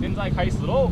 现在开始喽。